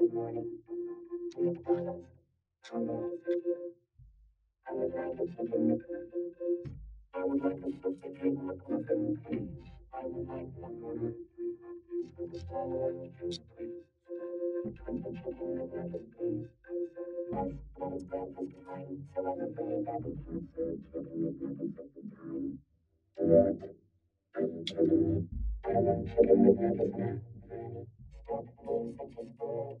Good morning. Dear pilots, on the last video, I would like to take a look at the I would like to substitute the coffin, please. I would like one order, three coffees with a small orange juice, please. And the chicken nuggets, please. Yes, that is breakfast time, so I'm afraid that we can't serve chicken nuggets at the time. What? Are you kidding me? I want chicken nuggets now, Granny. Stop being such a spoiled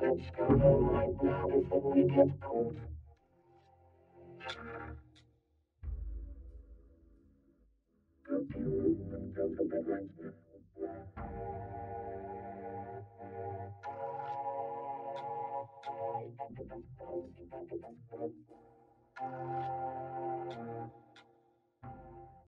That's going on right now is that we get cold. Go to and go to bed right now.